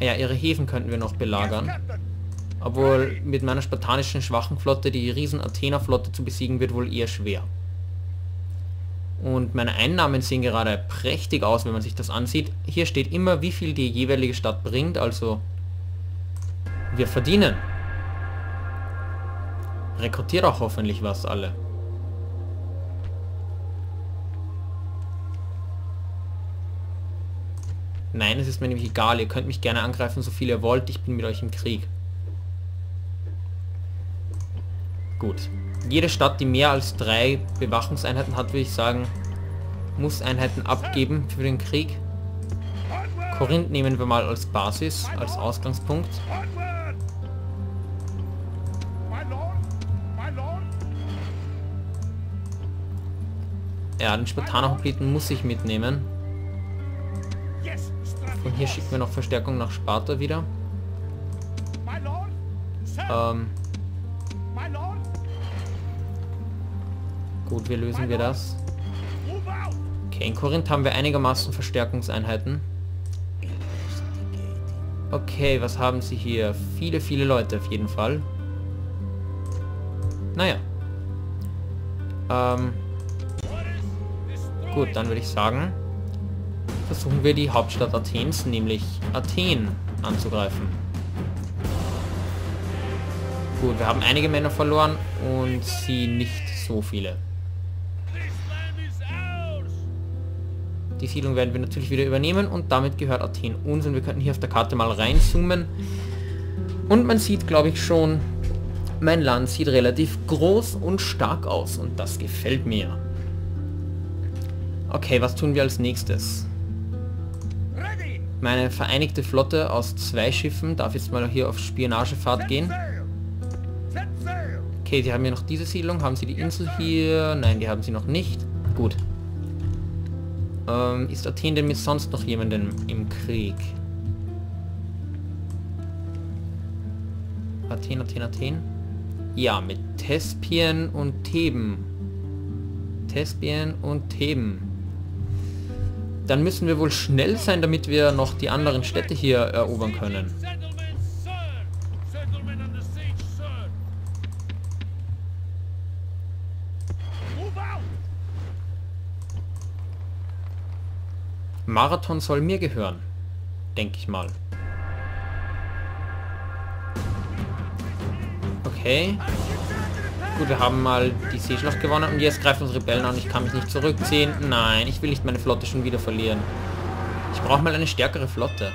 Ja, ihre Häfen könnten wir noch belagern. Obwohl mit meiner spartanischen schwachen Flotte die riesen Athena-Flotte zu besiegen wird wohl eher schwer. Und meine Einnahmen sehen gerade prächtig aus, wenn man sich das ansieht. Hier steht immer, wie viel die jeweilige Stadt bringt, also wir verdienen. Rekrutiere auch hoffentlich was alle. Nein, es ist mir nämlich egal. Ihr könnt mich gerne angreifen, so viel ihr wollt. Ich bin mit euch im Krieg. Gut. Jede Stadt, die mehr als drei Bewachungseinheiten hat, würde ich sagen, muss Einheiten abgeben für den Krieg. Korinth nehmen wir mal als Basis, als Ausgangspunkt. Ja, den Spartaner-Hopliten muss ich mitnehmen. Hier schicken wir noch Verstärkung nach Sparta wieder. Ähm, gut, wie lösen wir das? Okay, in Korinth haben wir einigermaßen Verstärkungseinheiten. Okay, was haben sie hier? Viele, viele Leute auf jeden Fall. Naja. Ähm, gut, dann würde ich sagen, versuchen wir die Hauptstadt Athens, nämlich Athen, anzugreifen. Gut, wir haben einige Männer verloren und sie nicht so viele. Die Siedlung werden wir natürlich wieder übernehmen und damit gehört Athen uns und wir könnten hier auf der Karte mal reinzoomen. Und man sieht, glaube ich, schon, mein Land sieht relativ groß und stark aus und das gefällt mir. Okay, was tun wir als nächstes? Meine vereinigte Flotte aus zwei Schiffen darf jetzt mal hier auf Spionagefahrt gehen. Okay, sie haben ja noch diese Siedlung. Haben sie die Insel hier? Nein, die haben sie noch nicht. Gut. Ähm, ist Athen denn mit sonst noch jemandem im Krieg? Athen, Athen, Athen? Ja, mit Thespien und Theben. Thespien und Theben. Dann müssen wir wohl schnell sein, damit wir noch die anderen Städte hier erobern können. Marathon soll mir gehören. Denke ich mal. Okay. Gut, wir haben mal die Seeschlacht gewonnen und jetzt greifen uns Rebellen an. Ich kann mich nicht zurückziehen. Nein, ich will nicht meine Flotte schon wieder verlieren. Ich brauche mal eine stärkere Flotte.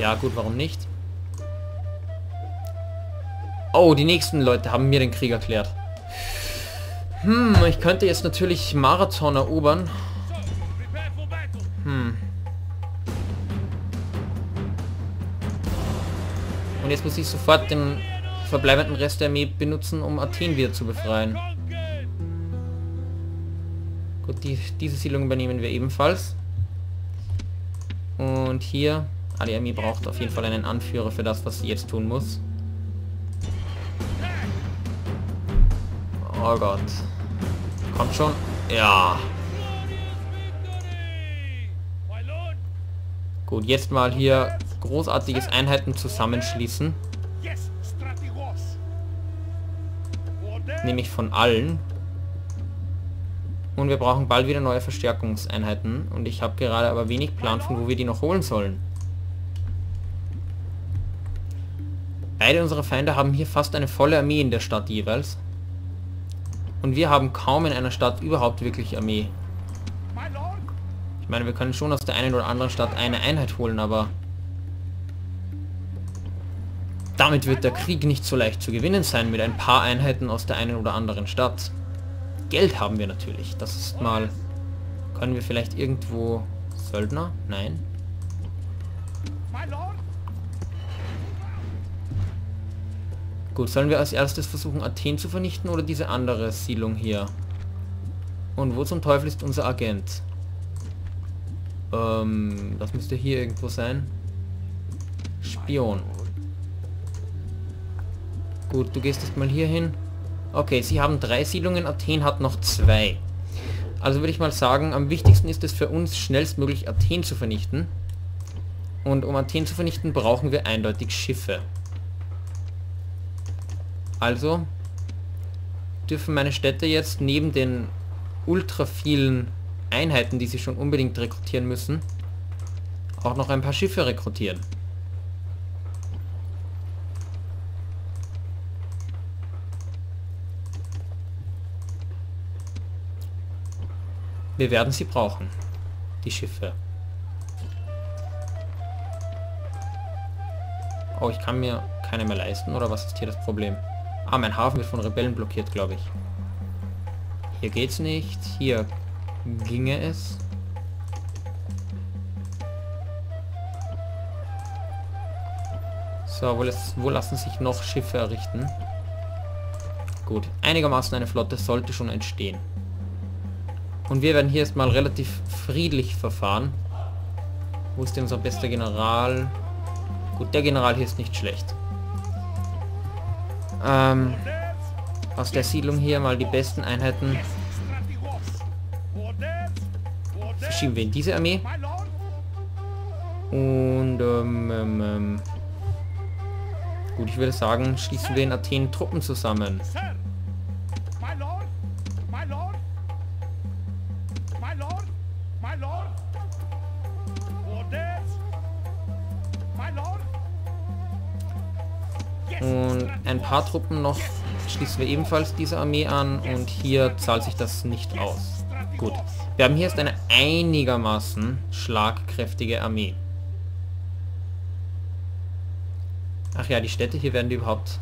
Ja, gut, warum nicht? Oh, die nächsten Leute haben mir den Krieg erklärt. Hm, ich könnte jetzt natürlich Marathon erobern. Hm. Und jetzt muss ich sofort den verbleibenden Rest der Armee benutzen, um Athen wieder zu befreien. Gut, die, diese Siedlung übernehmen wir ebenfalls. Und hier, ah, die Armee braucht auf jeden Fall einen Anführer für das, was sie jetzt tun muss. Oh Gott. Kommt schon. Ja. Gut, jetzt mal hier großartiges Einheiten zusammenschließen. Nämlich von allen. Und wir brauchen bald wieder neue Verstärkungseinheiten. Und ich habe gerade aber wenig Plan, von wo wir die noch holen sollen. Beide unserer Feinde haben hier fast eine volle Armee in der Stadt jeweils. Und wir haben kaum in einer Stadt überhaupt wirklich Armee. Ich meine, wir können schon aus der einen oder anderen Stadt eine Einheit holen, aber damit wird der Krieg nicht so leicht zu gewinnen sein mit ein paar Einheiten aus der einen oder anderen Stadt. Geld haben wir natürlich. Das ist mal... Können wir vielleicht irgendwo... Söldner? Nein. Gut, sollen wir als erstes versuchen, Athen zu vernichten oder diese andere Siedlung hier? Und wo zum Teufel ist unser Agent? Ähm, das müsste hier irgendwo sein. Spion. Gut, du gehst jetzt mal hier hin. Okay, sie haben drei Siedlungen, Athen hat noch zwei. Also würde ich mal sagen, am wichtigsten ist es für uns, schnellstmöglich Athen zu vernichten. Und um Athen zu vernichten, brauchen wir eindeutig Schiffe. Also dürfen meine Städte jetzt neben den ultra vielen Einheiten, die sie schon unbedingt rekrutieren müssen, auch noch ein paar Schiffe rekrutieren. Wir werden sie brauchen, die Schiffe. Oh, ich kann mir keine mehr leisten, oder was ist hier das Problem? Ah, mein Hafen wird von Rebellen blockiert, glaube ich. Hier geht's nicht. Hier ginge es. So, wo, lässt, wo lassen sich noch Schiffe errichten? Gut, einigermaßen eine Flotte sollte schon entstehen. Und wir werden hier erstmal relativ friedlich verfahren. Wo ist denn unser bester General? Gut, der General hier ist nicht schlecht. Ähm, aus der Siedlung hier mal die besten Einheiten. Verschieben wir in diese Armee. Und ähm, ähm, ähm, gut, ich würde sagen, schließen wir in Athen Truppen zusammen. Und ein paar Truppen noch schließen wir ebenfalls diese Armee an und hier zahlt sich das nicht aus. Gut. Wir haben hier jetzt eine einigermaßen schlagkräftige Armee. Ach ja, die Städte hier werden die überhaupt...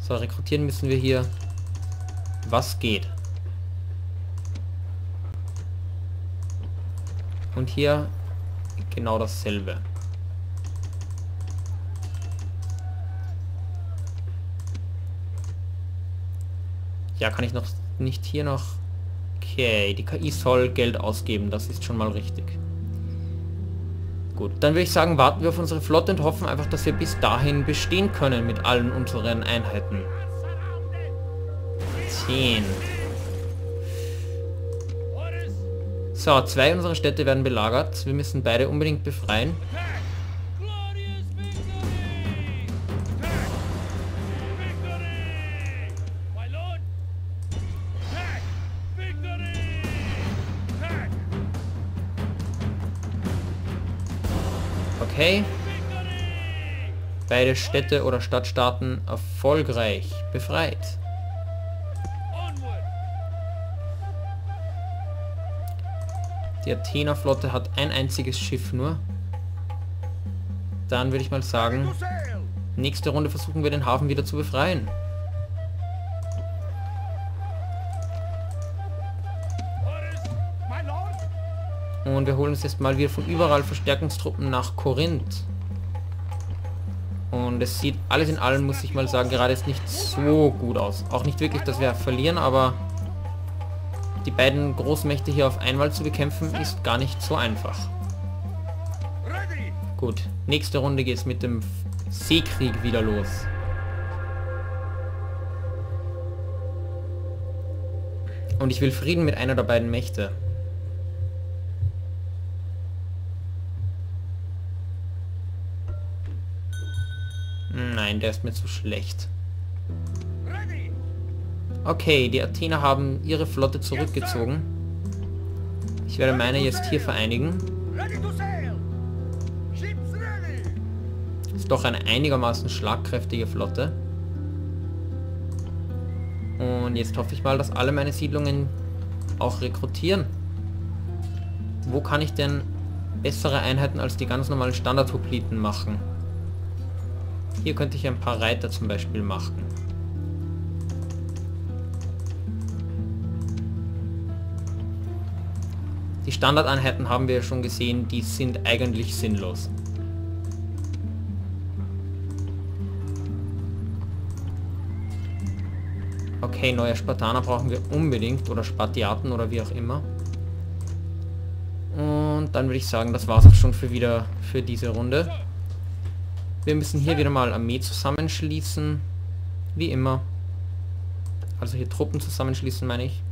So, rekrutieren müssen wir hier... Was geht? Und hier genau dasselbe. Ja, kann ich noch nicht hier noch... Okay, die KI soll Geld ausgeben, das ist schon mal richtig. Gut, dann würde ich sagen, warten wir auf unsere Flotte und hoffen einfach, dass wir bis dahin bestehen können mit allen unseren Einheiten. 10. So, zwei unserer Städte werden belagert. Wir müssen beide unbedingt befreien. Okay. Beide Städte oder Stadtstaaten erfolgreich befreit. Die Athener Flotte hat ein einziges Schiff nur. Dann würde ich mal sagen, nächste Runde versuchen wir den Hafen wieder zu befreien. Und wir holen uns jetzt mal wieder von überall Verstärkungstruppen nach Korinth. Und es sieht alles in allem, muss ich mal sagen, gerade jetzt nicht so gut aus. Auch nicht wirklich, dass wir verlieren, aber die beiden Großmächte hier auf einmal zu bekämpfen, ist gar nicht so einfach. Gut, nächste Runde geht es mit dem Seekrieg wieder los. Und ich will Frieden mit einer der beiden Mächte. Nein, der ist mir zu schlecht. Okay, die Athener haben ihre Flotte zurückgezogen. Ich werde meine jetzt hier vereinigen. Ist doch eine einigermaßen schlagkräftige Flotte. Und jetzt hoffe ich mal, dass alle meine Siedlungen auch rekrutieren. Wo kann ich denn bessere Einheiten als die ganz normalen Standardhopliten machen? Hier könnte ich ein paar Reiter zum Beispiel machen. Die Standardeinheiten haben wir schon gesehen, die sind eigentlich sinnlos. Okay, neue Spartaner brauchen wir unbedingt oder Spartiaten oder wie auch immer. Und dann würde ich sagen, das war es auch schon für wieder für diese Runde. Wir müssen hier wieder mal Armee zusammenschließen. Wie immer. Also hier Truppen zusammenschließen, meine ich.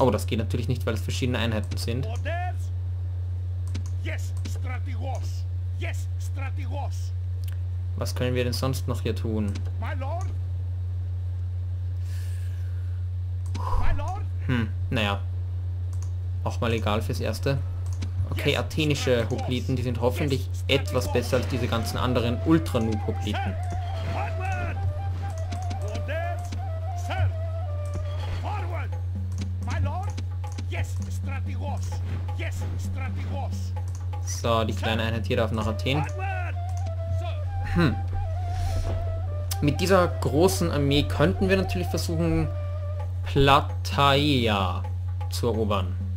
Oh, das geht natürlich nicht, weil es verschiedene Einheiten sind. Was können wir denn sonst noch hier tun? Hm, naja. Auch mal egal fürs Erste. Okay, athenische Hopliten, die sind hoffentlich etwas besser als diese ganzen anderen Ultra-Noob-Hopliten. So, die kleine Einheit hier darf nach Athen. Sir. Mit dieser großen Armee könnten wir natürlich versuchen, Plataea zu erobern.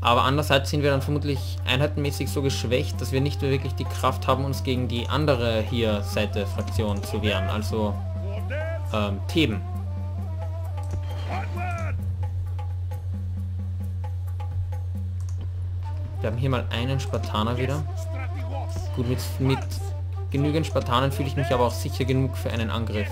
Aber andererseits sind wir dann vermutlich einheitenmäßig so geschwächt, dass wir nicht mehr wirklich die Kraft haben, uns gegen die andere hier Seite Fraktion zu wehren, also ähm, Theben. Wir haben hier mal einen Spartaner wieder. Gut, mit, mit genügend Spartanen fühle ich mich aber auch sicher genug für einen Angriff.